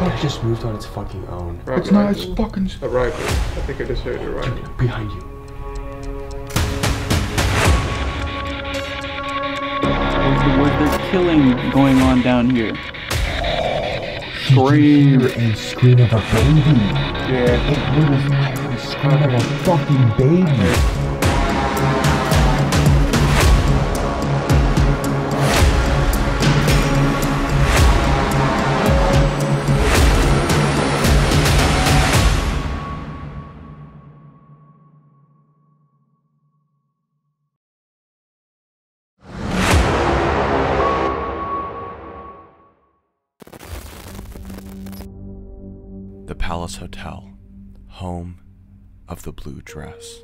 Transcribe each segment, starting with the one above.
car just moved on its fucking own. It's not. It's fucking. Arrival. I think I just heard it right. Behind you. Where's there's killing going on down here? Scream. and scream of a baby. Yeah. It was like the scream of a fucking baby. Hotel, home of the blue dress.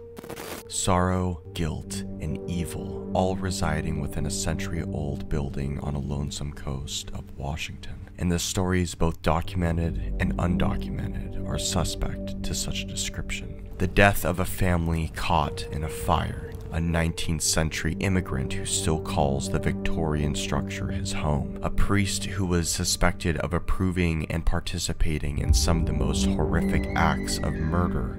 Sorrow, guilt, and evil all residing within a century old building on a lonesome coast of Washington. And the stories, both documented and undocumented, are suspect to such a description. The death of a family caught in a fire, a 19th century immigrant who still calls the Victorian structure his home, a priest who was suspected of approving and participating in some of the most horrific acts of murder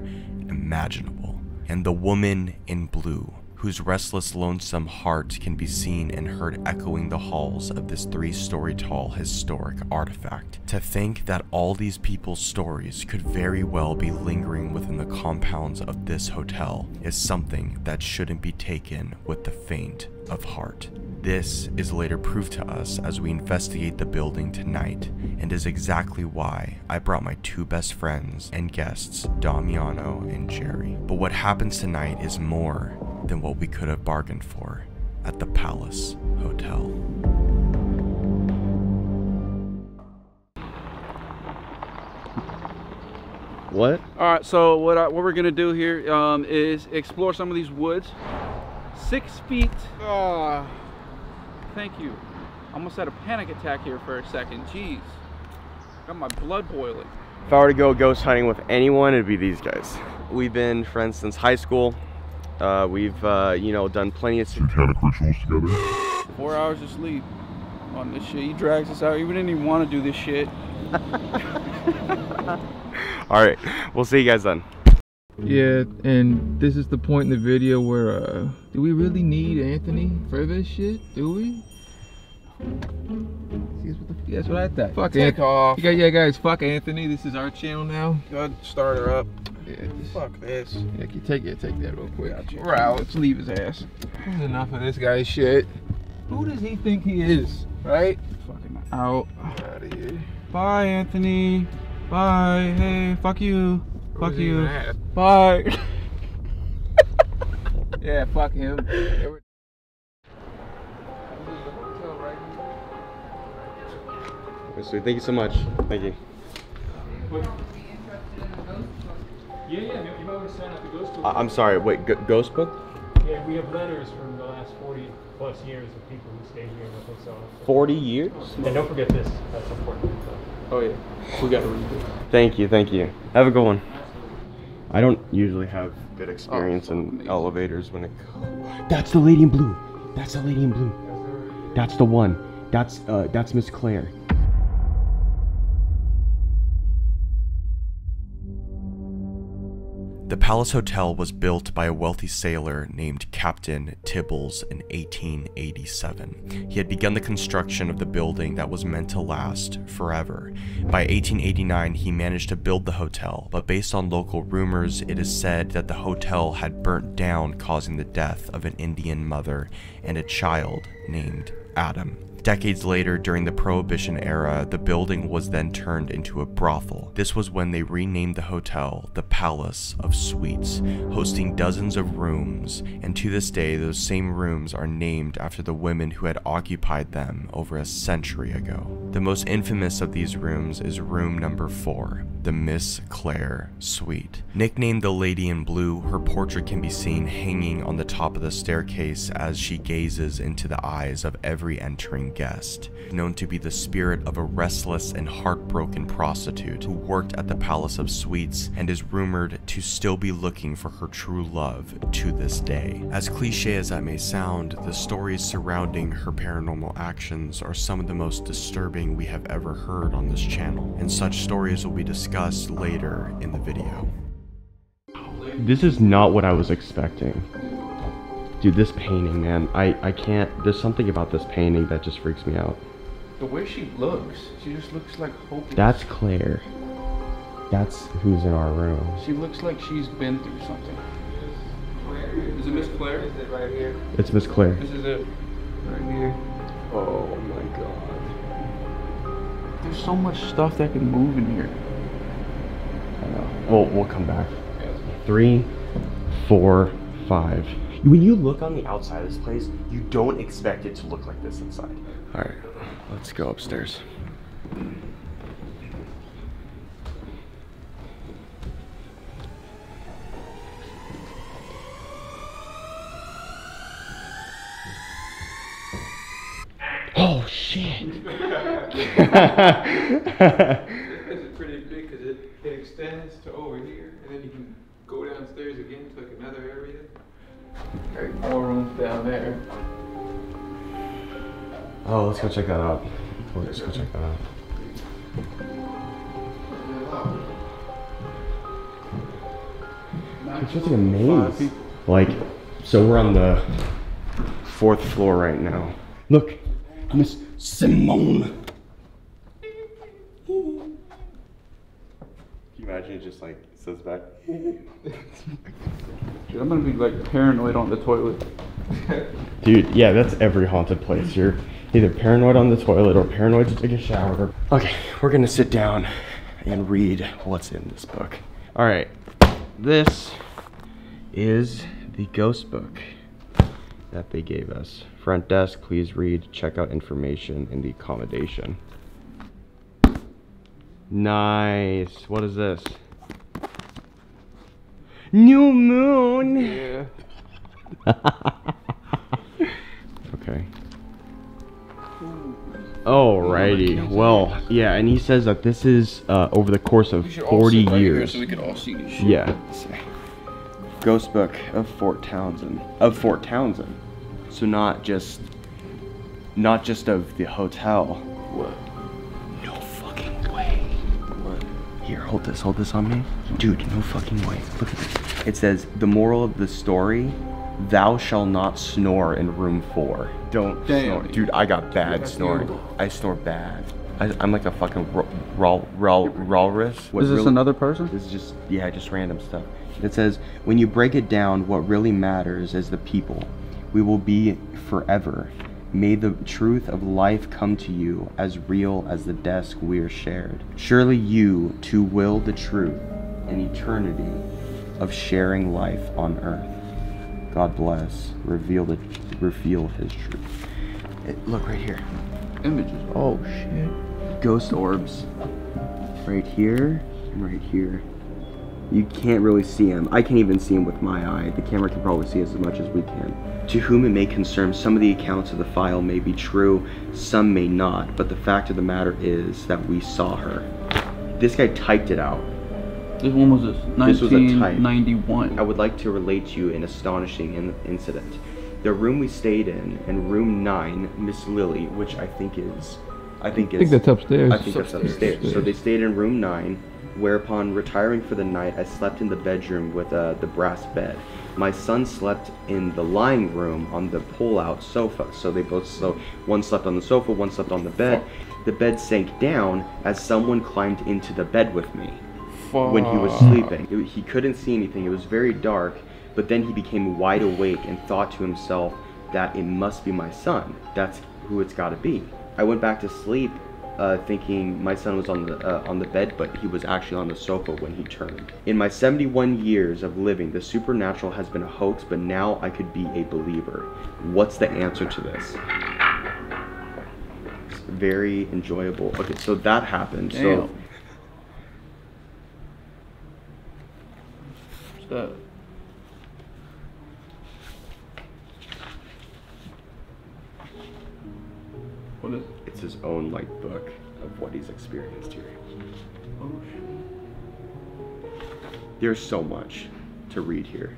imaginable, and the woman in blue, whose restless, lonesome heart can be seen and heard echoing the halls of this three story tall historic artifact. To think that all these people's stories could very well be lingering within the compounds of this hotel is something that shouldn't be taken with the faint of heart. This is later proved to us as we investigate the building tonight, and is exactly why I brought my two best friends and guests, Damiano and Jerry. But what happens tonight is more than what we could have bargained for at the Palace Hotel. What? All right, so what, I, what we're gonna do here um, is explore some of these woods. Six feet. Oh, thank you. Almost had a panic attack here for a second. Jeez, got my blood boiling. If I were to go ghost hunting with anyone, it'd be these guys. We've been friends since high school. Uh, we've, uh, you know, done plenty of Satanic rituals together. Four hours of sleep on this shit. He drags us out. We didn't even want to do this shit. All right, we'll see you guys then. Yeah, and this is the point in the video where, uh, do we really need Anthony for this shit? Do we? That's what, that's what I thought. Fuck Take Anthony. off. Yeah, yeah, guys, fuck Anthony. This is our channel now. Good. Start her up. Yeah, just, Fuck this. yeah, can you take it, take that real quick. Gotcha. We're out. Let's leave his ass. There's enough of this guy's shit. Who does he think he is? Right? Fucking Out. Out of here. Bye, Anthony. Bye. Hey, fuck you. Fuck you. Bye. Yeah, fuck him. So thank you so much. Thank you. Yeah, yeah, you might want to sign up the ghost book. I- I'm sorry. Wait, G- ghost book? Yeah, we have letters from the last 40 plus years of people who stayed here with us. So, Forty years? and don't forget this. That's important. Oh yeah. We gotta read this. Thank you, thank you. Have a good one. I don't usually have good experience in elevators when it. That's the lady in blue. That's the lady in blue. That's the one. That's uh, that's Miss Claire. The Palace Hotel was built by a wealthy sailor named Captain Tibbals in 1887. He had begun the construction of the building that was meant to last forever. By 1889, he managed to build the hotel, but based on local rumors, it is said that the hotel had burnt down, causing the death of an Indian mother and a child named Adam. Decades later, during the Prohibition era, the building was then turned into a brothel. This was when they renamed the hotel the Palace of Sweets, hosting dozens of rooms, and to this day, those same rooms are named after the women who had occupied them over a century ago. The most infamous of these rooms is room number 4, the Miss Claire Suite. Nicknamed the Lady in Blue, her portrait can be seen hanging on the top of the staircase as she gazes into the eyes of every entering guest. Known to be the spirit of a restless and heartbroken prostitute who worked at the Palace of Sweets and is rumored to still be looking for her true love to this day. As cliche as that may sound, the stories surrounding her paranormal actions are some of the most disturbing we have ever heard on this channel, and such stories will be discussed later in the video. This is not what I was expecting. Dude, this painting, man, I, I can't, there's something about this painting that just freaks me out. The way she looks, she just looks like hopeless. That's Claire. That's who's in our room. She looks like she's been through something. Is it Miss Claire? Is it right here? It's Miss Claire. This is it. Right here. Oh my god. There's so much stuff that can move in here. I We'll, we'll come back. Three, four, five. When you look on the outside of this place, you don't expect it to look like this inside. All right, let's go upstairs. Oh shit! It's pretty big because it, it extends to over here, and then you can go downstairs again to like another area. Right, more rooms down there. oh, let's go check that out. Let's go check that out. It's just like a maze. Like, so we're on the fourth floor right now. Look, Miss Simone. Can you imagine it just like says back? Dude, I'm gonna be like paranoid on the toilet. Dude, yeah, that's every haunted place. You're either paranoid on the toilet or paranoid to take a shower. Okay, we're gonna sit down and read what's in this book. All right, this is the ghost book that they gave us. Front desk, please read, check out information in the accommodation. Nice. What is this? New moon. Yeah. Okay. Alrighty. Well, yeah, and he says that this is uh, over the course of 40 years. so we could all see this shit. Yeah. Ghost Book of Port Townsend. Of Port Townsend. So not just not just of the hotel. What? No fucking way. What? Here, hold this, hold this on me. Dude, no fucking way. Look at this. It says the moral of the story Thou shall not snore in room four. Don't Damn. snore. Dude, I got bad snoring. I snore bad. I, I'm like a fucking ro- rol, rol, walrus. What Is this really- another person? This is just, yeah, just random stuff. It says, when you break it down, what really matters is the people. We will be forever. May the truth of life come to you as real as the desk we're shared. Surely you too will the truth in eternity of sharing life on earth. God bless. Reveal the reveal His truth. It- look right here. Images. Oh shit. Ghost orbs. Right here and right here. You can't really see him. I can't even see him with my eye. The camera can probably see as much as we can. To whom it may concern, some of the accounts of the file may be true, some may not, but the fact of the matter is that we saw her. This guy typed it out. This one was this. This was a type. 1991. I would like to relate to you an astonishing in- incident. The room we stayed in, in room nine, Miss Lily, which I think is, I think I is, think that's upstairs. I think that's upstairs. So they stayed in room nine, whereupon retiring for the night, I slept in the bedroom with uh, the brass bed. My son slept in the lying room on the pull-out sofa. So they both, so one slept on the sofa, one slept on the bed. The bed sank down as someone climbed into the bed with me when he was sleeping. It- he couldn't see anything. It was very dark, but then he became wide awake and thought to himself that it must be my son. That's who it's got to be. I went back to sleep uh, thinking my son was on the uh, on the bed, but he was actually on the sofa when he turned. In my 71 years of living, the supernatural has been a hoax, but now I could be a believer. What's the answer to this? It's very enjoyable. Okay, so that happened. So Damn. What's that? What is? it's his own like book of what he's experienced here. Oh shit. There's so much to read here.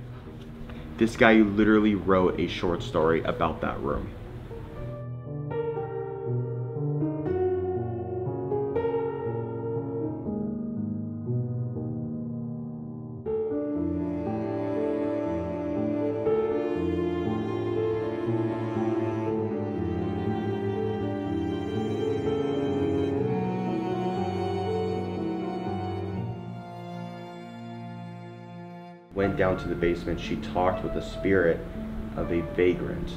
This guy literally wrote a short story about that room. Went down to the basement, she talked with the spirit of a vagrant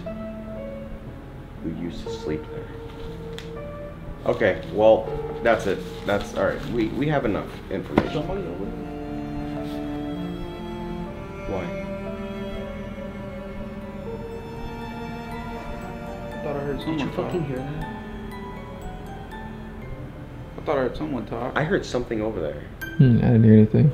who used to sleep there. Okay, well, that's it. That's all right. We we have enough information. Why? I thought I heard someone talk. hear that? I thought I heard someone talk. I heard something over there. Hmm, I didn't hear anything.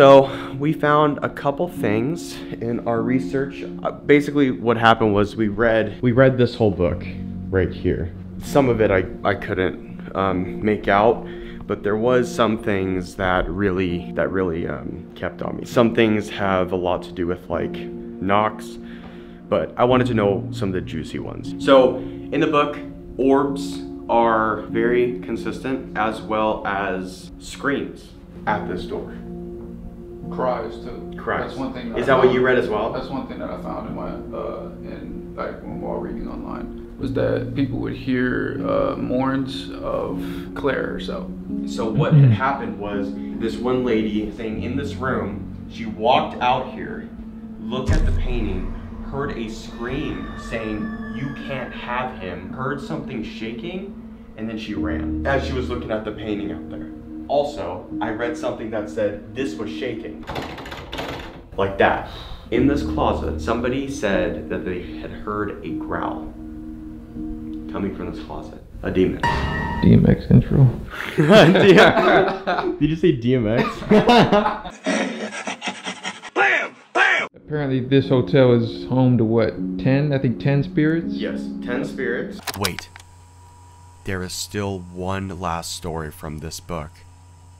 So we found a couple things in our research. Uh, basically, what happened was we read we read this whole book right here. Some of it I I couldn't um, make out, but there was some things that really that really um, kept on me. Some things have a lot to do with like knocks, but I wanted to know some of the juicy ones. So in the book, orbs are very consistent as well as screams at this door. Cries too. Cries. That's one thing. Is I that what you read as well? That's one thing that I found in my uh, in like when while reading online was that people would hear uh, mourns of Claire herself. So what had happened was this one lady saying in this room, she walked out here, looked at the painting, heard a scream saying, "You can't have him." Heard something shaking, and then she ran as she was looking at the painting out there. Also, I read something that said this was shaking. Like that. In this closet, somebody said that they had heard a growl coming from this closet. A demon. DMX intro. Did you say DMX? Bam! Bam! Apparently, this hotel is home to what? 10? I think 10 spirits? yes, 10 spirits. Wait. There is still one last story from this book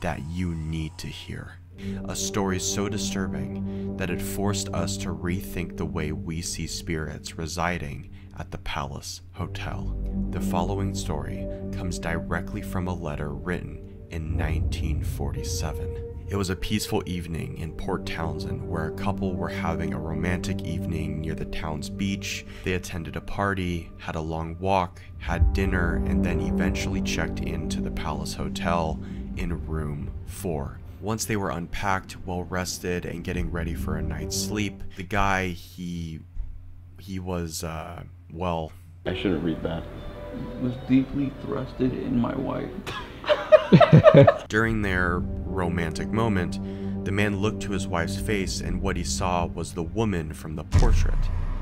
that you need to hear. A story so disturbing that it forced us to rethink the way we see spirits residing at the Palace Hotel. The following story comes directly from a letter written in 1947. It was a peaceful evening in Port Townsend where a couple were having a romantic evening near the town's beach. They attended a party, had a long walk, had dinner, and then eventually checked into the Palace Hotel in room 4. Once they were unpacked, well rested, and getting ready for a night's sleep, the guy, he. he was, uh, well, I shouldn't read that. Was deeply thrusted in my wife. During their romantic moment, the man looked to his wife's face, and what he saw was the woman from the portrait,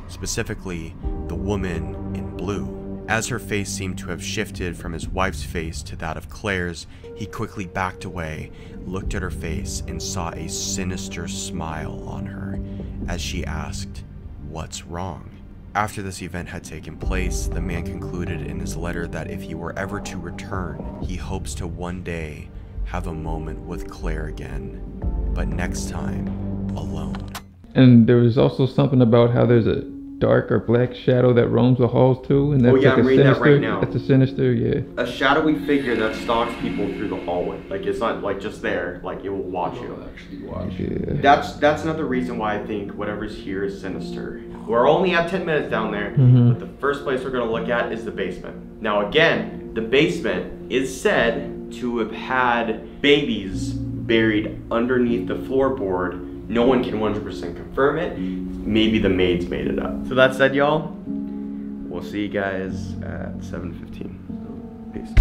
specifically, the woman in blue. As her face seemed to have shifted from his wife's face to that of Claire's, he quickly backed away, looked at her face, and saw a sinister smile on her as she asked, What's wrong? After this event had taken place, the man concluded in his letter that if he were ever to return, he hopes to one day have a moment with Claire again, but next time alone. And there was also something about how there's a dark or black shadow that roams the halls too, and that's Oh, yeah, like I'm a reading that sinister. right now. That's a sinister, yeah. A shadowy figure that stalks people through the hallway. Like it's not like just there. Like it will watch you. actually watch. Yeah. That's that's another reason why I think whatever's here is sinister. We're only at 10 minutes down there, Mhm. but the first place we're gonna look at is the basement. Now again, the basement is said to have had babies buried underneath the floorboard. No one can 100% confirm it. Maybe the maids made it up. So that said, y'all, we'll see you guys at 7:15. Peace.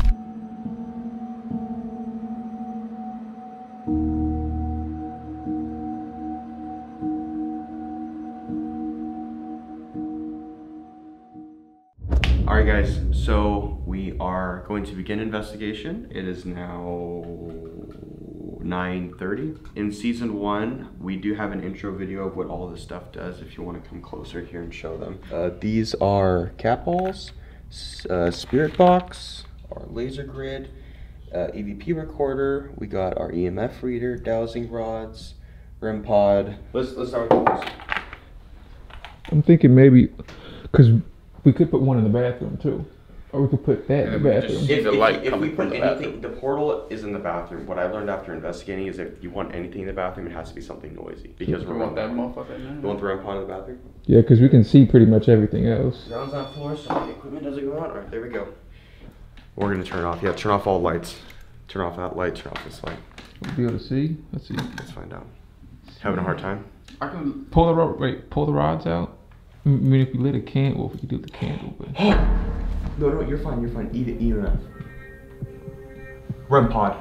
All right, guys. So we are going to begin investigation. It is now 9:30. In season one, we do have an intro video of what all this stuff does. If you want to come closer here and show them. Uh, these are cat balls, uh, spirit box, our laser grid, uh, EVP recorder. We got our EMF reader, dowsing rods, REM pod. Let's let's start with this. I'm thinking maybe, because We could put one in the bathroom too, or we could put that in the And we could bathroom. just- See the light if coming we put the anything, the portal is in the bathroom. What I learned after investigating is if you want anything in the bathroom, it has to be something noisy. Because we're want that motherfucker in You there? want the REM pod in the bathroom? Yeah, because we can see pretty much everything else. Ground's on floor, so the equipment doesn't go on. All right, there we go. We're gonna turn off. Yeah, turn off all lights. Turn off that light. Turn off this light. We'll be able to see. Let's see. Let's find out. Having a hard time? I can. Pull the rod. Wait, pull the rods out. I mean, if we lit a candle, well, if we could do the candle, but No, no, you're fine. You're fine. Eat it. Eat it up. REM pod.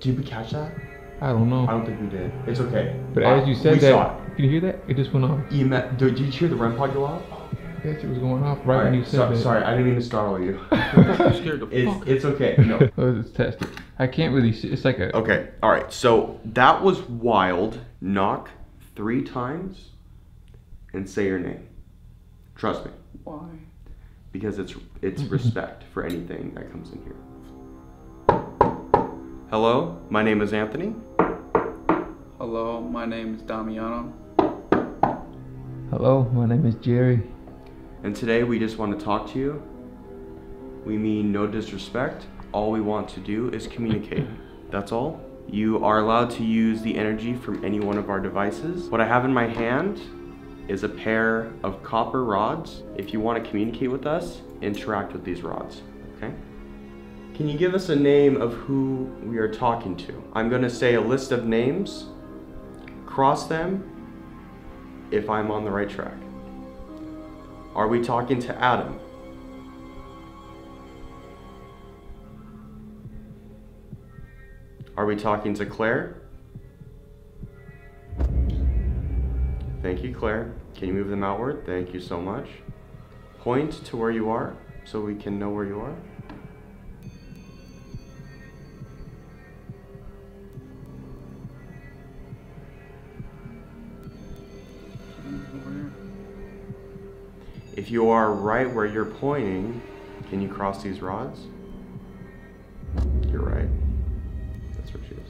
Did we catch that? I don't know. I don't think we did. It's okay. But Uh, as you said we saw that, can you hear that? It just went off. it. EMF. Did, did you hear the REM pod go off? That it was going off right when you said so- that. Sorry, I didn't mean to startle you. scared the it's, fuck. it's okay. No. Let's test it. I can't really see. It's like a. Okay, all right. So that was wild. Knock three times and say your name. Trust me, Why? Because it's it's mm-hmm. respect for anything that comes in here. Hello, my name is Anthony. Hello, my name is Damiano. Hello, my name is Jerry. And today we just want to talk to you. We mean no disrespect. All we want to do is communicate. That's all. You are allowed to use the energy from any one of our devices. What I have in my hand is a pair of copper rods. If you want to communicate with us, interact with these rods. Okay? Can you give us a name of who we are talking to? I'm going to say a list of names. Cross them if I'm on the right track. Are we talking to Adam? Are we talking to Claire? Thank you, Claire. Can you move them outward? Thank you so much. Point to where you are so we can know where you are. If you are right where you're pointing, can you cross these rods? You're right. That's what she is.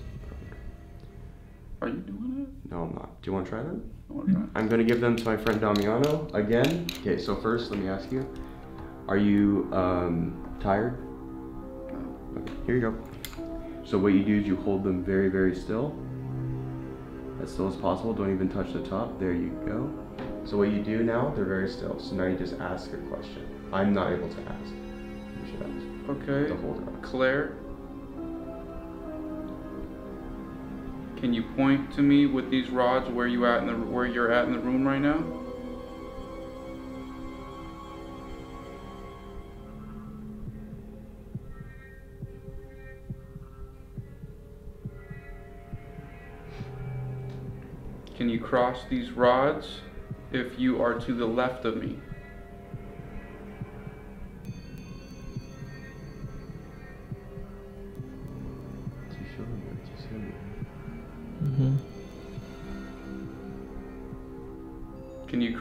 Are you doing it? No, I'm not. Do you want to try that? It? I want to try. I'm going to give them to my friend Damiano again. Okay, so first, let me ask you Are you um, tired? Okay, here you go. So, what you do is you hold them very, very still. As still as possible. Don't even touch the top. There you go. So, what you do now, they're very still. So, now you just ask a question. I'm not able to ask. You should ask. Okay. The holder. Claire, can you point to me with these rods where you at in the where you're at in the room right now? Can you cross these rods if you are to the left of me?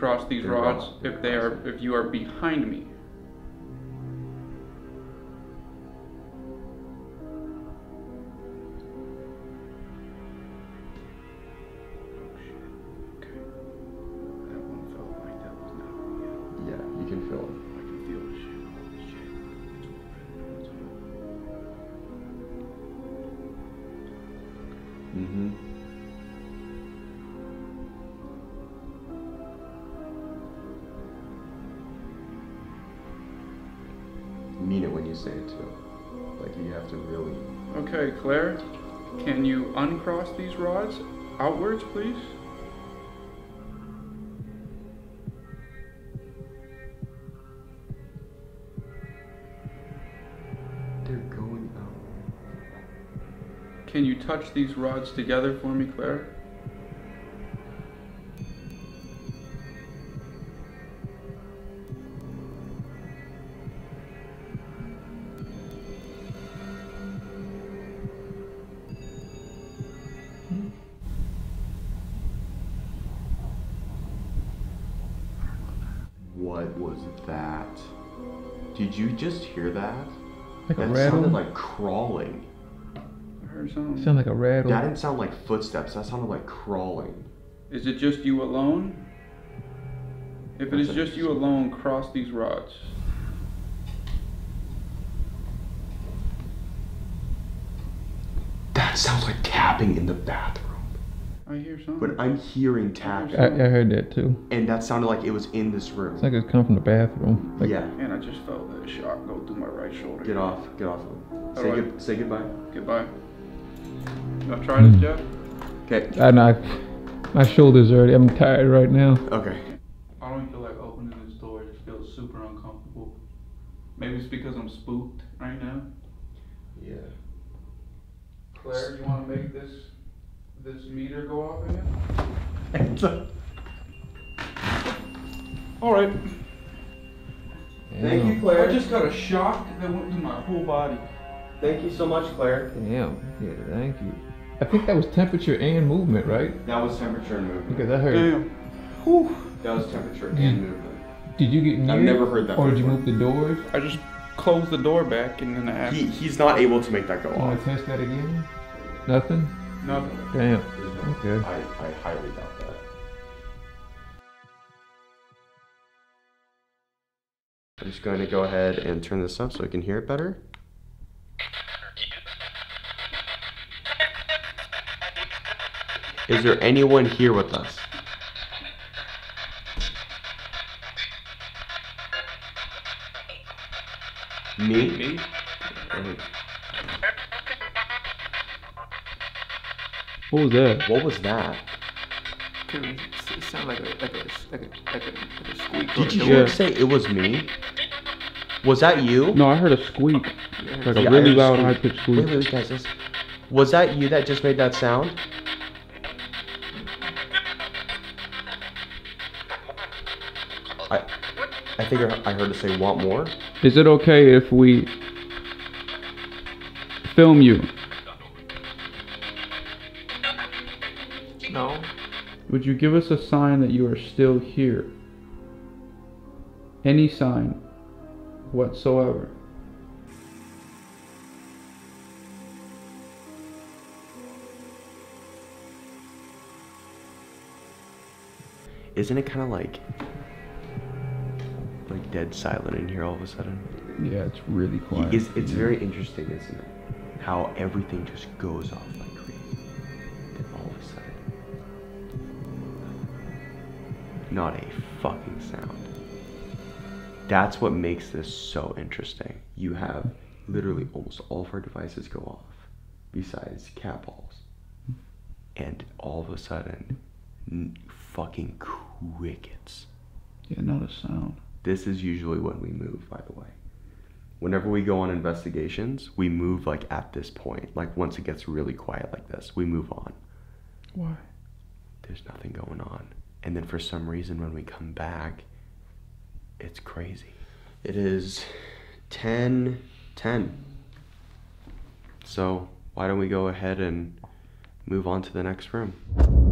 Cross these rods if they are if you are behind me? Can you touch these rods together for me, Claire? What was that? Did you just hear that? Like that rattle. sounded like crawling. I heard something. Sound like a rattle. That didn't sound like footsteps. That sounded like crawling. Is it just you alone? If it is just you alone, cross these rods. That sounds like tapping in the bathroom. I hear something. But I'm hearing tapping. I, I heard that too. And that sounded like it was in this room. It's like it's coming from the bathroom. Like, yeah. And I just felt a shock go through my right shoulder. Get off. Get off. Say, Alright. good, say goodbye. Goodbye. You wanna try this, Mm. Jeff? Okay. I know. My shoulders already. I'm tired right now. Okay. I don't feel like opening this door. It feels super uncomfortable. Maybe it's because I'm spooked right now. Yeah. Claire, you wanna make this this meter go off again? Alright. Thank you, Claire. I just got a shock that went through my whole body. Thank you so much, Claire. Damn. Yeah, thank you. I think that was temperature and movement, right? That was temperature and movement. Because I heard. Damn. Whew. That was temperature and movement. Did you get near? I've never heard that before? Or did you move the doors? I just closed the door back and then I He, he's not able to make that go You want off. to test that again? Nothing. nothing. Damn. No- Okay. I, I highly doubt that. I'm just going to go ahead and turn this up so I can hear it better. Is there anyone here with us? Me? Me? What was that? What was that? It sounded like a like a like a like a, like a squeak. Did you Yeah. just say it was me? Was that you? No, I heard a squeak. Like a Yeah, really loud, high pitched squeak. Wait, wait, wait, guys. This, was that you that just made that sound? Think I heard it say "want more." Is it okay if we film you? No. Would you give us a sign that you are still here? Any sign whatsoever. Isn't it kind of like dead silent in here all of a sudden? Yeah, it's really quiet. It's, it's very interesting, isn't it? How everything just goes off like crazy. Then all of a sudden, not a fucking sound. That's what makes this so interesting. You have literally almost all of our devices go off, besides cat balls. And all of a sudden, n- fucking crickets. Yeah, not a sound. This is usually when we move, by the way. Whenever we go on investigations, we move like at this point. Like once it gets really quiet like this, we move on. Why? There's nothing going on. And then for some reason, when we come back, it's crazy. It is 10 10. So why don't we go ahead and move on to the next room?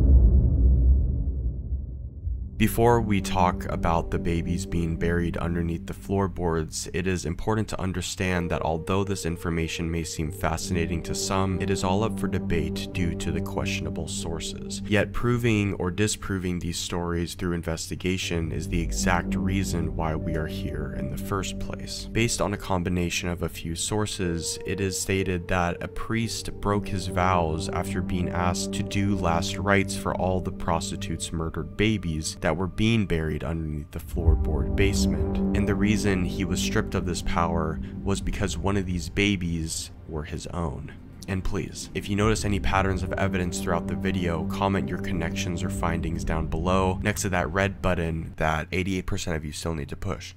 Before we talk about the babies being buried underneath the floorboards, it is important to understand that although this information may seem fascinating to some, it is all up for debate due to the questionable sources. Yet proving or disproving these stories through investigation is the exact reason why we are here in the first place. Based on a combination of a few sources, it is stated that a priest broke his vows after being asked to do last rites for all the prostitutes' murdered babies that were being buried underneath the floorboard basement. And the reason he was stripped of this power was because one of these babies were his own. And please, if you notice any patterns of evidence throughout the video, comment your connections or findings down below next to that red button that 88% of you still need to push.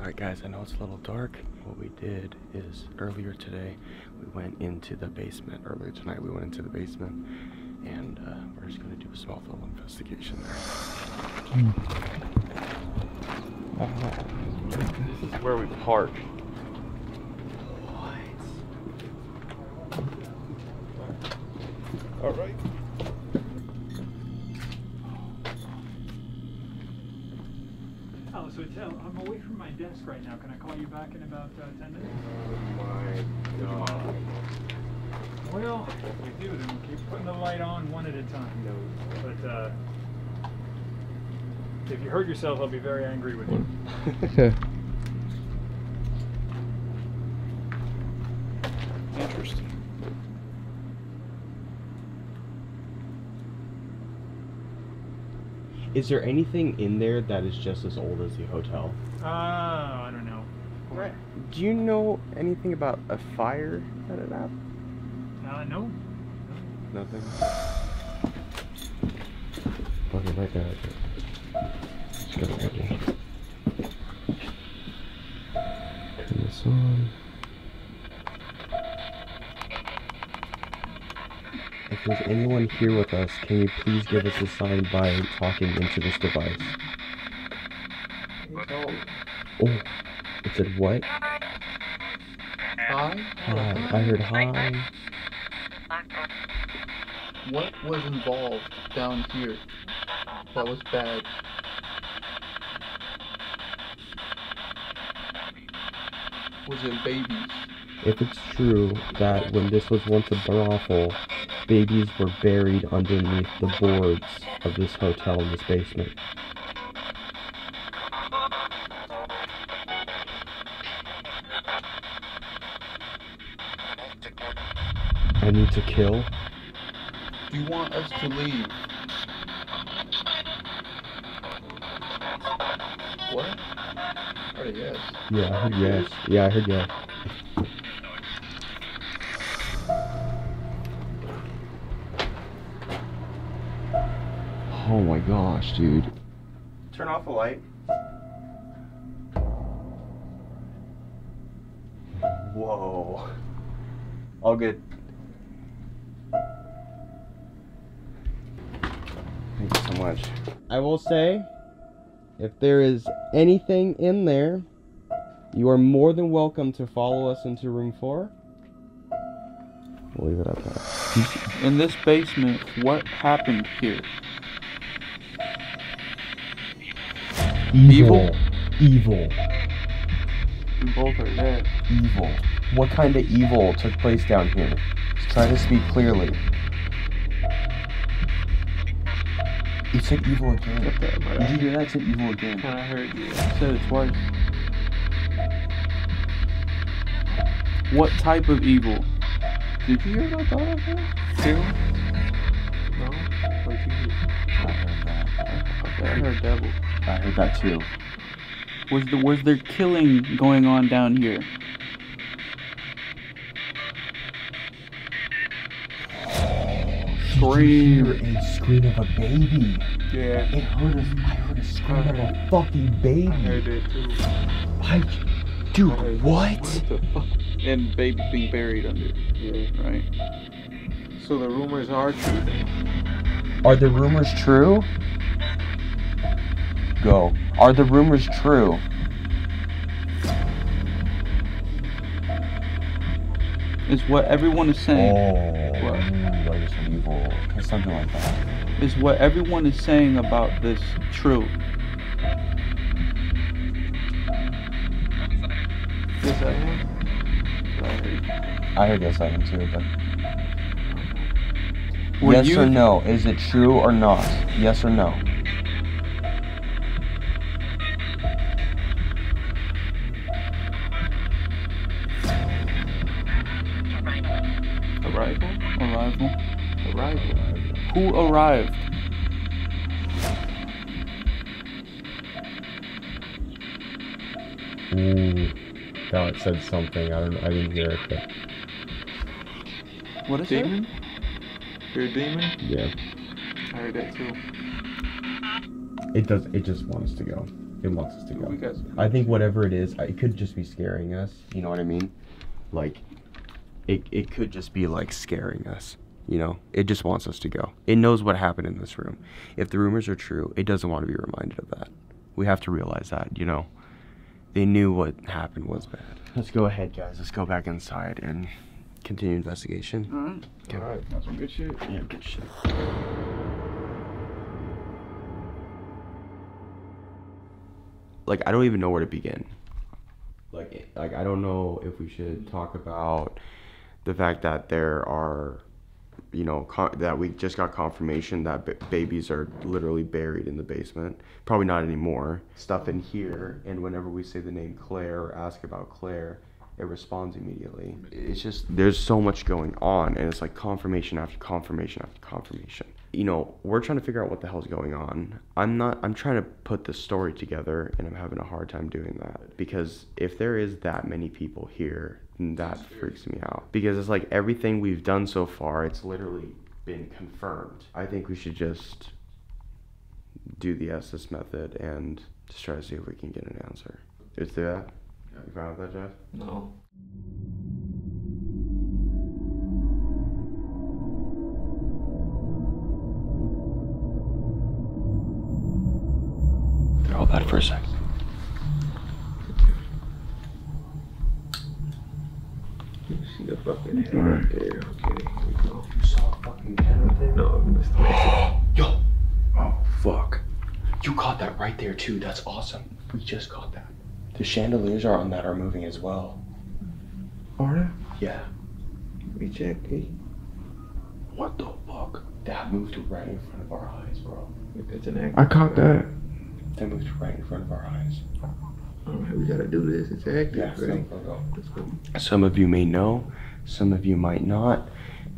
Alright, guys, I know it's a little dark. What we did is earlier today, we went into the basement. Earlier tonight, we went into the basement, and uh, we're just going to do a small little investigation there. This is where we park. All right. Oh, so Hotel. I'm away from my desk right now. Can I call you back in about uh, 10 minutes? Oh my god. Well, we do, then we'll keep putting the light on one at a time. But uh, if you hurt yourself, I'll be very angry with you. Okay. Interesting. Is there anything in there that is just as old as the hotel? Uh, I don't know. Do you know anything about a fire that had happened? Uh, no. Nothing. Okay, right there. Right there. Just get it ready. Turn this on. If there's anyone here with us, can you please give us a sign by talking into this device? Oh, it said what? Hi? Hi. I heard hi. What was involved down here that was bad? Was it babies? If it's true that when this was once a brothel, babies were buried underneath the boards of this hotel in this basement. I need to kill. Do you want us to leave? What? Oh yes. Yeah, I heard yes. Yeah, I heard yes. Oh my gosh, dude. Turn off the light. Whoa. All good. Thank you so much. I will say, if there is anything in there, you are more than welcome to follow us into room four. We'll leave it at that. In this basement, what happened here? Evil. Evil. We both are dead. Evil. What kind of evil took place down here? Let's try to speak clearly. You said evil again. Get that. Did you hear that? It said evil again. I heard you. I said it twice. What type of evil? Did you hear about that? Two? No? What did you hear? I heard that. I heard devil. I heard that too. Was the was there killing going on down here? Scream. Did you hear a scream of a baby? Yeah, It heard a, I heard a scream of a uh, fucking baby. I heard it too. I, dude, Hey, what? the fuck? And baby being buried under. Yeah. Right. So the rumors are true? Are the rumors true? Go. Are the rumors true? Is what everyone is saying. Oh, What? ooh, some evil, something like that. Is what everyone is saying about this true? Yes, I. I heard. Yes, I am too, but Were yes you or no? Is it true or not? Yes or no? Who arrived? Ooh, that said something. I don't. I didn't hear it, but What is it? Demon? You're a demon? yeah, I heard that too. it does. It just wants to go. It wants us to go. got. I think whatever it is, it could just be scaring us. You know what I mean? Like, it it could just be like scaring us. You know, it just wants us to go. It knows what happened in this room. If the rumors are true, it doesn't want to be reminded of that. We have to realize that. You know, they knew what happened was bad. Let's go ahead, guys. Let's go back inside and continue investigation. Alright. Alright. That's some good shit. Yeah, good shit. like I don't even know where to begin. Like like I don't know if we should talk about the fact that there are you know that we just got confirmation that babies are literally buried in the basement. Probably not anymore. Stuff in here and whenever we say the name claire or ask about claire it responds immediately. It's just there's so much going on and it's like confirmation after confirmation after confirmation you know we're trying to figure out what the hell's going on. I'm not i'm trying to put the story together and i'm having a hard time doing that because if there is that many people here then that freaks me out. Because it's like everything we've done so far it's literally been confirmed. I think we should just do the Estes method and just try to see if we can get an answer. Is there that? You fine with that jeff? No. Throw that for a sec See the fucking head right there. Okay, here we go. you saw a fucking camera there No, it's the Yo! Oh, fuck. You caught that right there, too. That's awesome. We just caught that. The chandeliers are on that are moving as well. Are they? Yeah. Let me check. Hey, What the fuck? That moved right in front of our eyes, bro. it's an act. I caught that. That moved right in front of our eyes. Alright, we gotta do this. It's active, Yeah, right? so- go. Let's go. Some of you may know, some of you might not,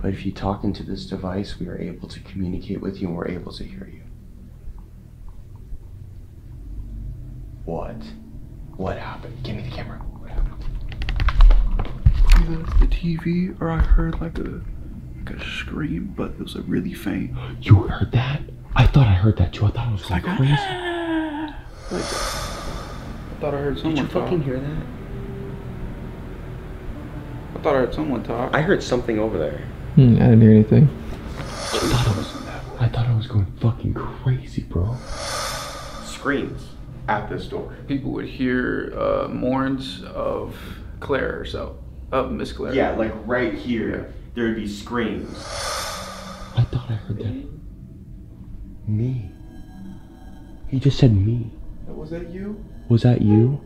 but if you talk into this device, we are able to communicate with you and we're able to hear you. What? What happened? Give me the camera. What happened? Either the TV or I heard like a like a scream, but it was a really faint. You heard that? I thought I heard that too. I thought it was like crazy. Ah! I thought I heard Did someone you talk. fucking hear that? I thought I heard someone talk. I heard something over there. Hmm, I didn't hear anything. I thought it was. I thought I was going fucking crazy, bro. Screams at this door. People would hear uh, mourns of Claire herself, of Miss Claire. Yeah, like right here, there would be screams. I thought I heard that. Me. He just said me. Was that you? Was that you?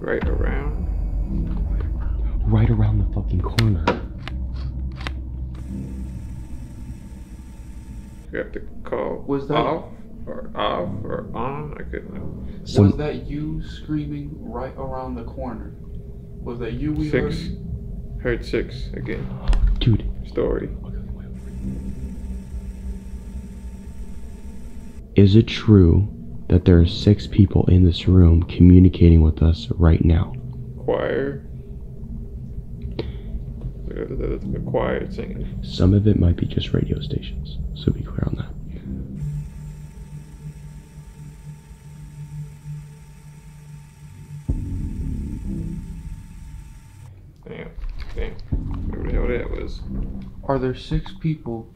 Right around. Right around the fucking corner. You have to call Was that- off or off or on. I couldn't know. Some- was that you screaming right around the corner? Was that you we Six. heard? Heard six again. Dude. Story. Is it true that there are six people in this room communicating with us right now? Choir. The, the, the choir singing. Some of it might be just radio stations, so be clear on that. Damn. Damn. Whatever the hell that was. Are there six people,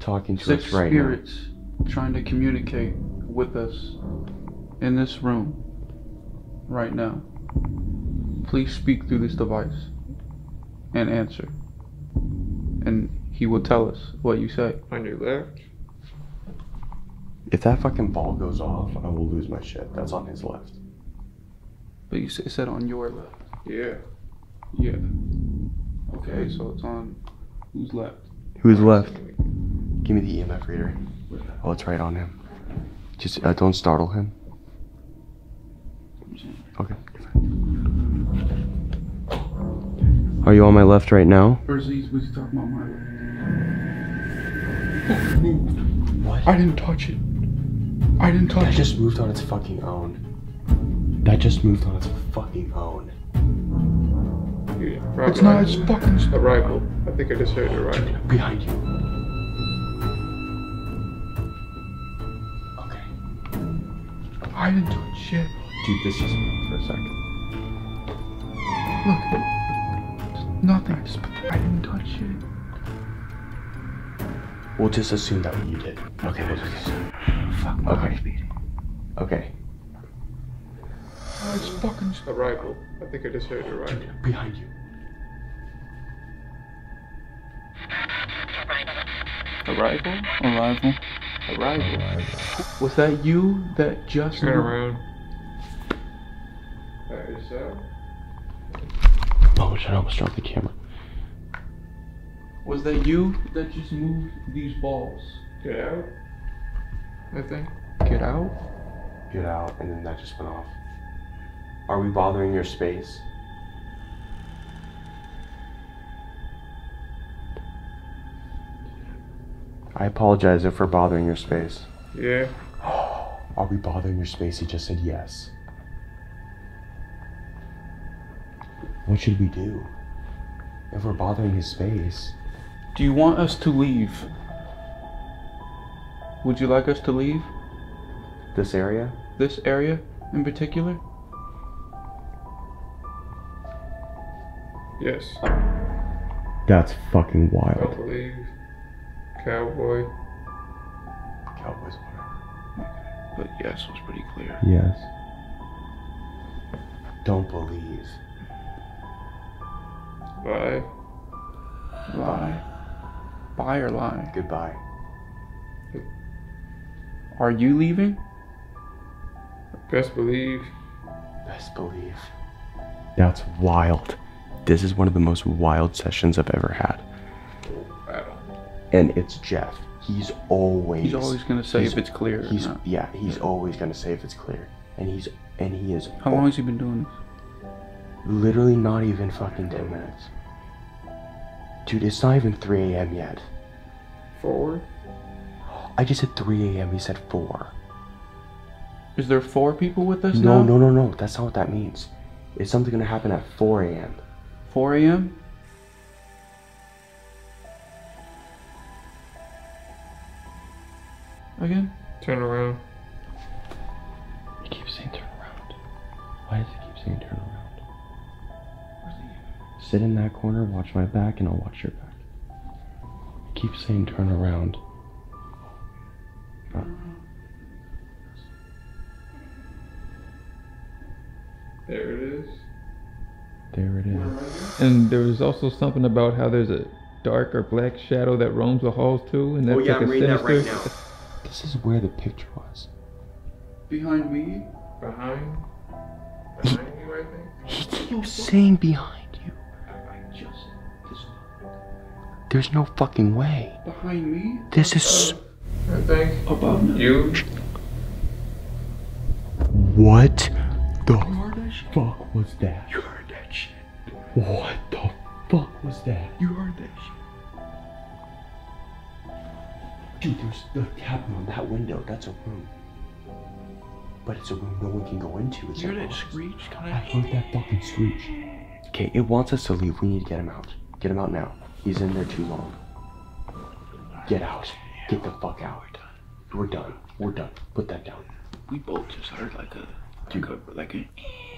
Talking to six us right spirits, trying to communicate with us in this room right now? Please speak through this device and answer. And he will tell us what you say. On your left. If that fucking ball goes off, I will lose my shit. That's on his left. But you s- said on your left. Yeah. Yeah. Okay, so it's on who's left? Who's left? Give me the EMF reader. Oh, it's right on him. Just uh, don't startle him. Okay. Are you on my left right now? First, we we talking about my. What? I didn't touch it. I didn't touch That it. just moved on its fucking own. That just moved on its fucking own. Yeah. Probably It's not. It's fucking. a rifle. I think I just heard a rifle. Behind you. I didn't touch shit. Dude, this just for a second. Look. It's nothing. I didn't touch shit. We'll just assume that you did. Okay, we'll just assume. Fuck. My Okay. beating. Okay. Oh, it's fucking. A rifle. I think I just heard a rifle. Dude, behind you. A rifle? A rifle? Arrival. Was that you that just Turn around. Alright, so. Oh, should I almost drop the camera? Was that you that just moved these balls? Get out. I think. Get out. Get out, and then that just went off. Are we bothering your space? I apologize if we're bothering your space. Yeah. Are we bothering your space? He just said yes. What should we do? If we're bothering his space, Do you want us to leave? Would you like us to leave this area? this area in particular? Yes. That's fucking I wild. believe. Cowboy. Cowboys, whatever. But yes was pretty clear. Yes. Don't believe. Bye. Lie. Buy or lie? Goodbye. Are you leaving? Best believe. Best believe. That's wild. This is one of the most wild sessions I've ever had. Battle. And it's Jeff. He's always He's always gonna say if it's clear or He's not. yeah, he's always gonna say if it's clear. And he's and he is How long has he been doing this? literally not even fucking ten minutes. Dude, it's not even 3 a.m. yet. Four. I just said 3 a.m. He said 4. Is there four people with us No, now? no, no, no. That's not what that means. Is something gonna happen at 4 a.m.? 4 a.m. Again? Turn around. He keeps saying turn around. Why does he keep saying turn around? Sit in that corner, watch my back, and I'll watch your back. He keeps saying turn around. Uh, There it is. there it is. And there was also something about how there's a dark or black shadow that roams the halls too, and that's Oh yeah, like I'm a reading that sinister. right now. This is where the picture was. Behind me? Behind. Behind you, I think. He keeps saying behind you. I just this There's no fucking way. behind me? This is uh, I think. Above me. You. what the fuck was that? You heard that shit. What the fuck was that? You heard that shit. Dude, there's the tapping on that window. That's a room. But it's a room no one can go into. It's You heard a that screech I heard that fucking screech. Okay, it wants us to leave. We need to get him out. Get him out now. He's in there too long. Get out. Get the fuck out. We're done. We're done. Put that down. We both just heard like a, like a, like a.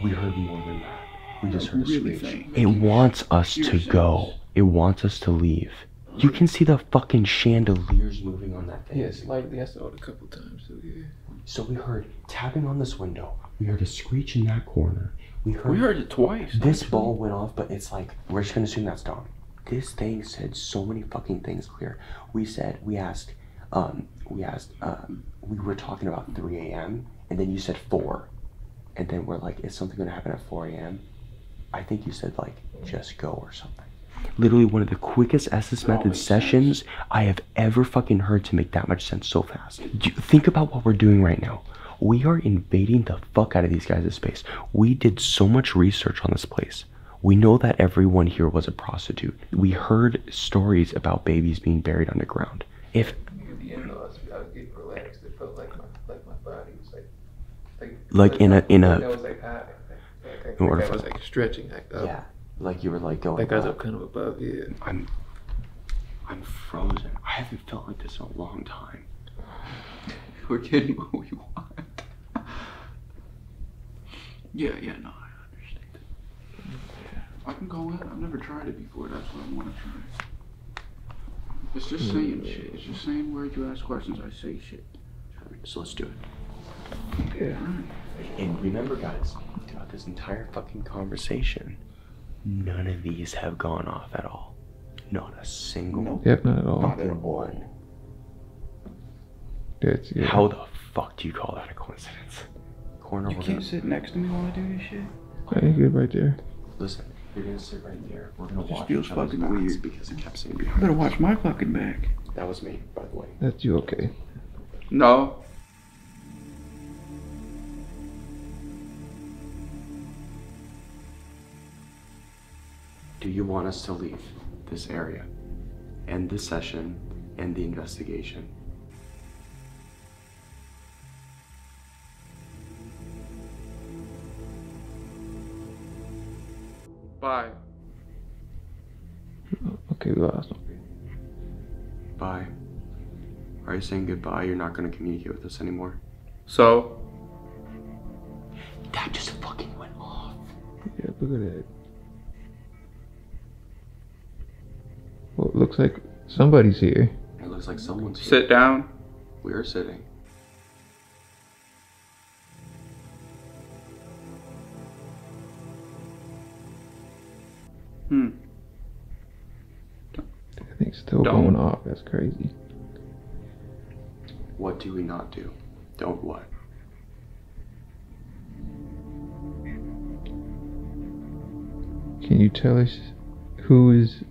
We heard more than that. We just heard a Really screech. think. It wants us to go. It wants us to leave. You can see the fucking chandeliers moving on that thing. Yeah, slightly. I saw it a couple times too. Yeah. So we heard tapping on this window. We heard a screech in that corner. We heard, We heard it twice. this actually. ball went off, but it's like we're just gonna assume that's Dom. This thing said so many fucking things clear. We said we asked, um, we asked, um, we were talking about 3 a.m. and then you said 4, and then we're like, is something gonna happen at 4 a.m.? I think you said like just go or something. Literally one of the quickest Estes method sessions I have ever fucking heard to make that much sense so fast. You- think about what we're doing right now. We are invading the fuck out of these guys' space. We did so much research on this place. We know that everyone here was a prostitute. We heard stories about babies being buried underground. If At the end, I was, getting relaxed. It felt like my, like my body was like, like, Like in a- in a- That In order for- was like stretching like up. yeah, like you were like going. Like I was up. up kind of above. you. I'm I'm frozen. I haven't felt like this in a long time. We're getting what we want. Yeah, yeah, no, I understand. Yeah. I can go in. I've never tried it before. That's what I want to try. It's just hmm. saying shit. It's just saying words. You ask questions. I say shit. So let's do it. Yeah. And remember, guys, throughout this entire fucking conversation, none of these have gone off at all. Not a single one. Yep, not at all. fucking one. That's yeah. How the fuck do you call that a coincidence? Corner You we're can't gonna- sit next to me while I do this shit. I ain't good right there. Listen, you're gonna sit right there. We're gonna Just watch feels fucking backs weird. because it kept saying You behind. better watch my fucking back. That was me, by the way. That's you okay. No. Do you want us to leave this area, end this session, end the investigation? Bye. Okay, we lost him. Bye. Are you saying goodbye? You're not gonna communicate with us anymore? So, That just fucking went off. Yeah, look at it looks like somebody's here. It looks like someone's here. sit down. We are sitting. Hmm. That thing's still Don't. going off. That's crazy. What do we not do? Don't what? Can you tell us who is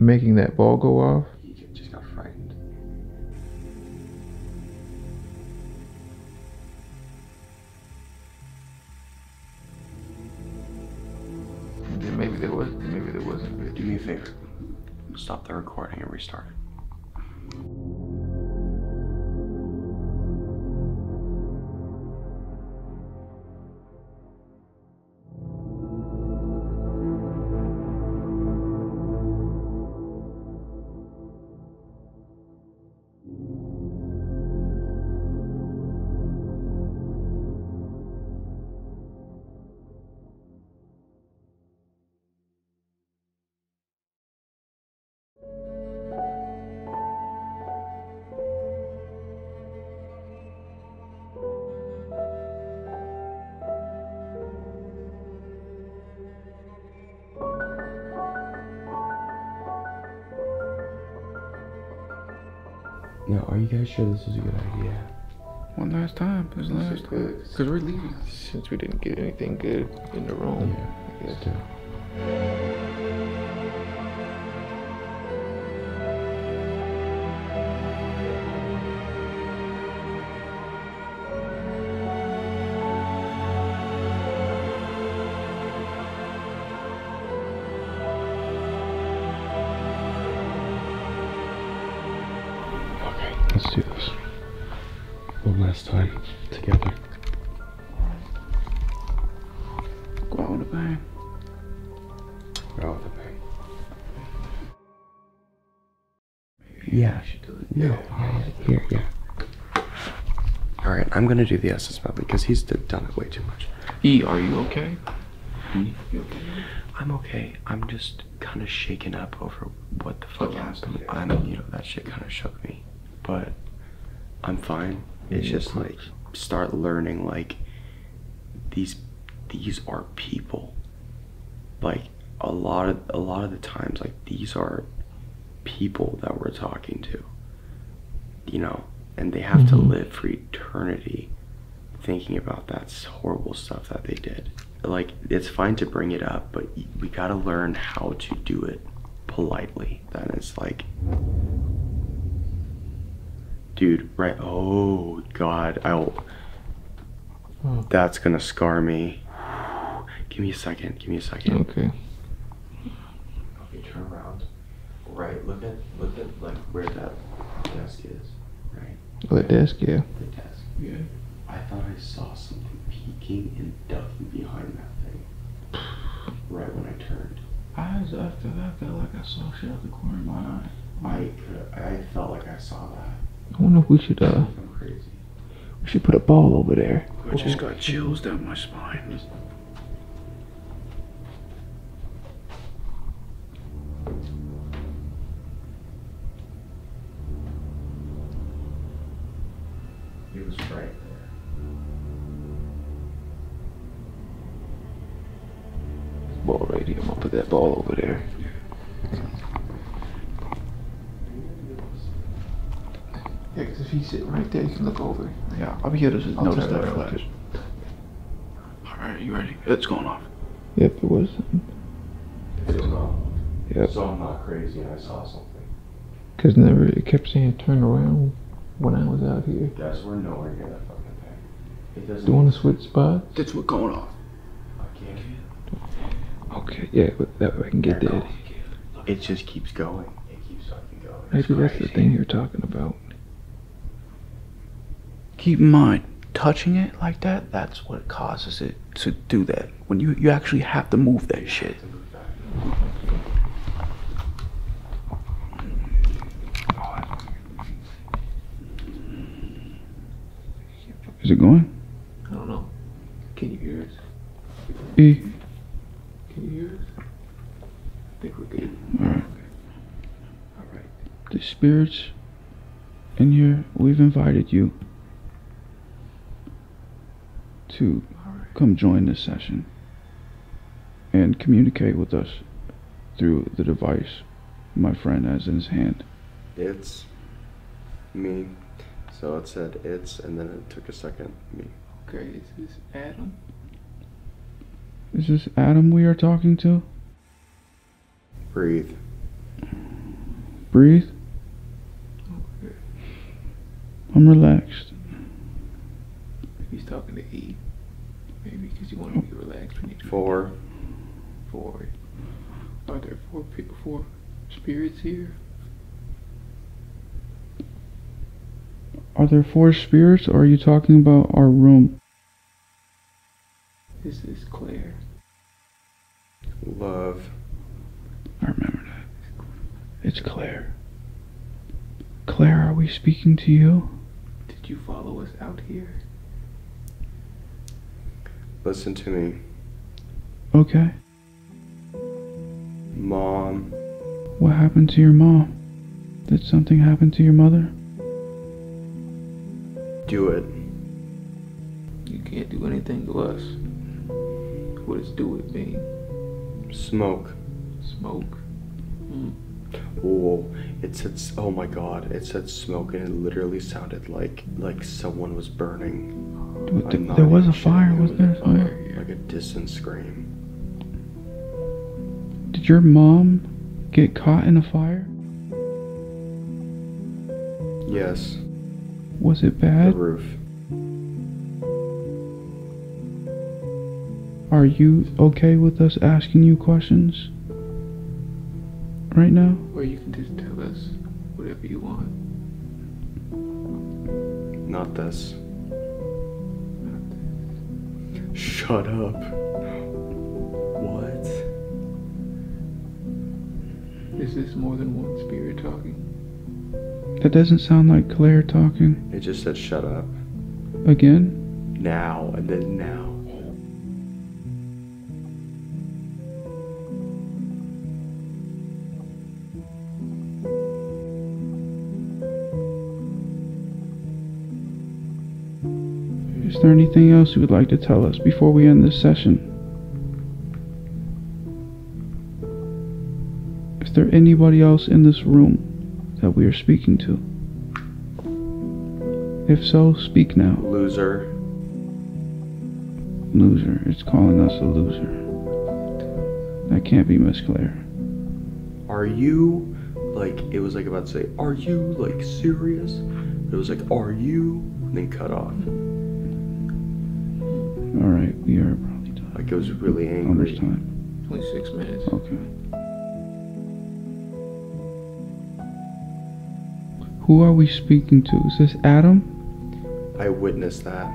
making that ball go off? Now, are you guys sure this is a good idea? One last time. This last time. Because we're leaving. Since we didn't get anything good in the room. I gonna do the assessment because he's done it way too much. E, are you okay? E, you okay? I'm okay. I'm just kind of shaken up over what the fuck Oh, happened. I know, you know, that shit kind of shook me. But I'm fine. It's Yeah, just like start learning like these these are people. Like a lot of a lot of the times like these are people that we're talking to. You know, and they have to Mhm. live for eternity thinking about that horrible stuff that they did. Like, it's fine to bring it up, but we gotta learn how to do it politely. Then it's like, dude, right? Oh, God, I'll. Oh. That's gonna scar me. Give me a second. Give me a second. Okay. Okay, turn around. Right, look at look at like where that desk is. Right, Oh, that desk, yeah. the desk. Yeah. I thought I saw something peeking and ducking behind that thing. Right when I turned, I, was- I, felt, I felt like I saw shit out the corner of my eye. I could I felt like I saw that. I wonder if we should uh I'm crazy. we should put a ball over there. I just got chills down my spine. He was right there. Ball right here. I'm gonna put that ball over there. Yeah, 'cause if he's sitting right there, you can look over. Yeah, I'll be here to I'll notice that around. flash. Alright, you ready? It's going off. Yep, it was. Yep. So I'm not crazy and I saw something. Cause never it kept saying turn around when I was out here. Guys, we're nowhere near that fucking thing. It doesn't. Do you want to switch spots? That's what going off. I can't. Okay, yeah, but that way I can get there. It just keeps going. It keeps fucking going. Maybe It's that's the thing you're talking about. Keep in mind, touching it like that, that's what causes it to do that. When you you actually have to move that shit. Is it going? I don't know. Can you hear us? E. Can you hear us? I think we're good. Alright. All right. The spirits in here, we've invited you to come join this session and communicate with us through the device my friend has in his hand. It's me. So it said it's, and then it took a second. Me. Okay, is this Adam? Is this Adam we are talking to? Breathe. Breathe. Okay. I'm relaxed. Maybe he's talking to E. Maybe because you want to be relaxed when you Four. Four. Are there four people, four spirits here? Are there four spirits or are you talking about our room? This is Claire. Love. I remember that. It's Claire. Claire, are we speaking to you? Did you follow us out here? Listen to me. Okay. Mom. What happened to your mom? Did something happen to your mother? Do it. You can't do anything to us. What does do it mean? Smoke. Smoke? Oh, it said. Oh my God! It said smoke, and it literally sounded like like someone was burning. Dude, th- there was a fire, wasn't there? Fire here. Like a distant scream. Did your mom get caught in a fire? Yes. Was it The bad? roof. Are you okay with us asking you questions? Right now? Or you can just tell us whatever you want. Not this. Shut up. What? Is this more than one spirit talking? That doesn't sound like Claire talking. It just said shut up. Again? Now and then now. Is there anything else you would like to tell us before we end this session? Is there anybody else in this room that we are speaking to? If so, speak now. Loser. Loser. It's calling us a loser. That can't be Miss Claire. Are you like it was like about to say, Are you like serious? But it was like, Are you? And then cut off. Alright, we are probably done. Like it was really How much angry. time? 26 minutes. Okay. Who are we speaking to? Is this Adam? I witnessed that.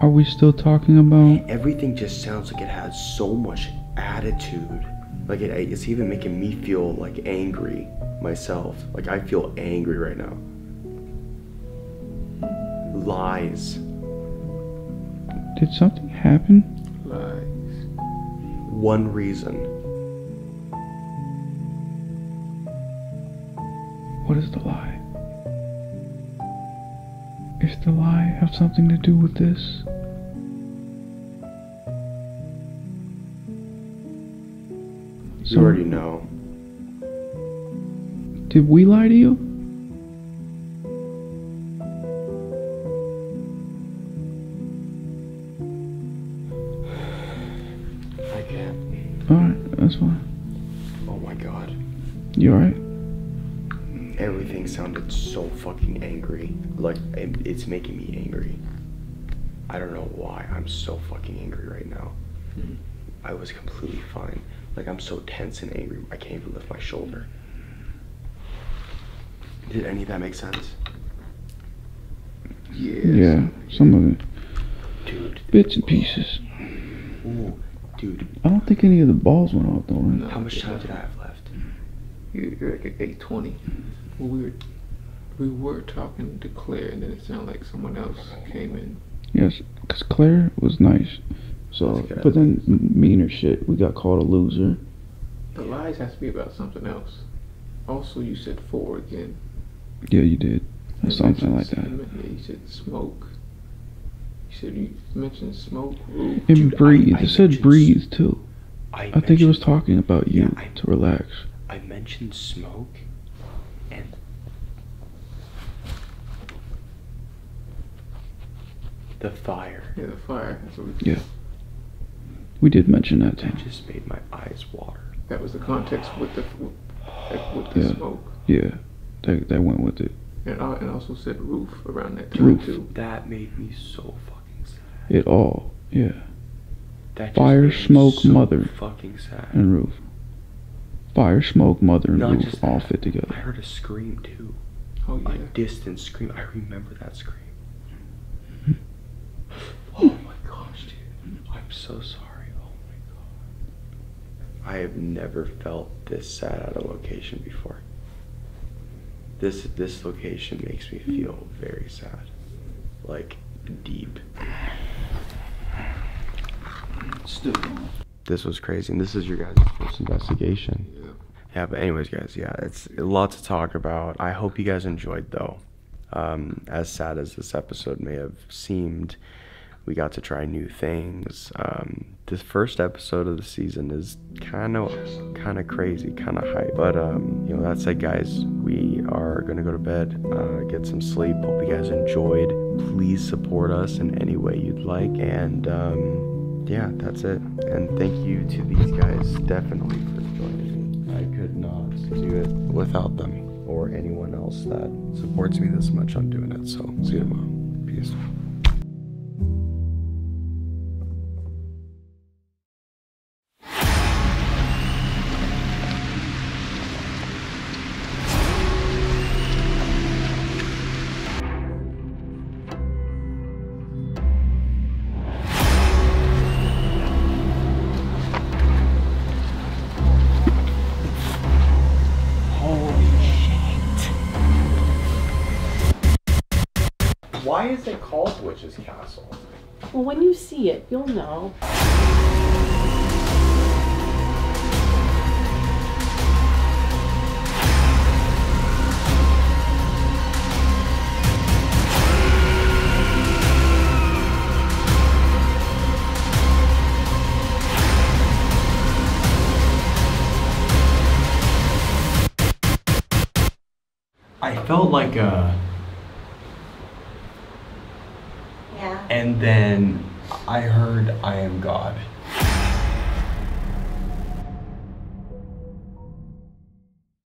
Are we still talking about Everything just sounds like it has so much attitude. Like it, it's even making me feel like angry myself. Like I feel angry right now. Lies. did something happen? Lies. One reason. What is the lie? If the lie have something to do with this, You already know. did we lie to you? It's making me angry. I don't know why. I'm so fucking angry right now. Hmm. I was completely fine. Like, I'm so tense and angry, I can't even lift my shoulder. Did any of that make sense? Yes. Yeah, some of it. Dude. Bits and pieces. Ooh, dude. I don't think any of the balls went off though, right? No. How much time did I have left? You- You're like at eight twenty. Well, we were we were talking to Claire, and then it sounded like someone else came in. Yes, because Claire was nice. So, but then meaner shit. We got called a loser. The lies has to be about something else. Also, you said four again. Yeah, you did. Or You something like that. you Yeah, you said smoke. You said you mentioned smoke. Ooh. And Dude, breathe. I it said breathe too. I, I think it was talking about you Yeah, I- to relax. I mentioned smoke the fire. Yeah, the fire. That's what we, Yeah. We did mention that. That just made my eyes water. That was the context with the with, with the Yeah. smoke. Yeah, that that went with it. And, uh, and also said roof around that time Roof. too. That made me so fucking sad. It all. Yeah, That just Fire, made smoke, so mother. Fucking sad. and roof. Fire, smoke, mother, and Not roof just all fit together. I heard a scream too. Oh yeah. A distant scream. I remember that scream. Oh my gosh, dude. I'm so sorry. Oh my god. I have never felt this sad at a location before. This this location makes me feel very sad. Like deep. Still going. This was crazy, and this is your guys' first investigation. Yeah. Yeah, but anyways, guys, yeah, it's a lot to talk about. I hope you guys enjoyed, though. Um, as sad as this episode may have seemed, we got to try new things. Um, this first episode of the season is kind of, kind of crazy, kind of hype. But um, you know, that said, guys, we are gonna go to bed, uh, get some sleep. Hope you guys enjoyed. Please support us in any way you'd like, and um, yeah, that's it. And thank you to these guys definitely for joining me. I could not do it without them or anyone else that supports me this much on doing it. So see you tomorrow. Peace. See it, you'll know. I felt like a. Yeah. And then I heard I am God.